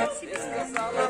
Descansa.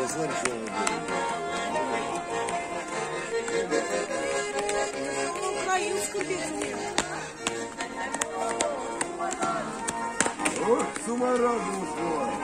я знаю, что он будет. Украинскую песню. Ох, с ума разум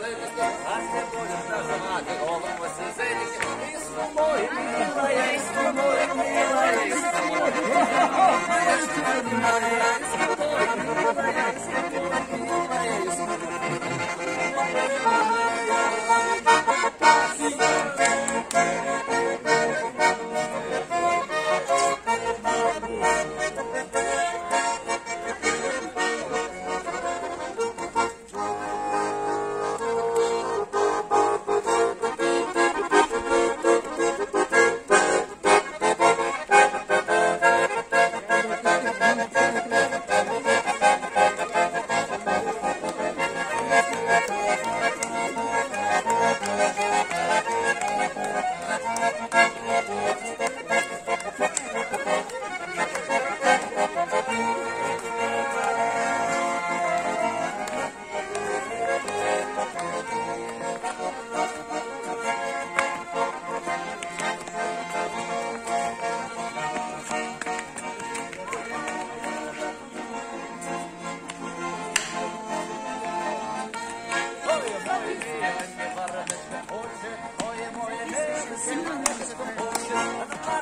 Moje, moje, nie, wysyłam, jak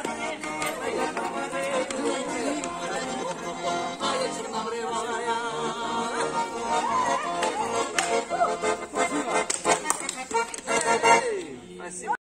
to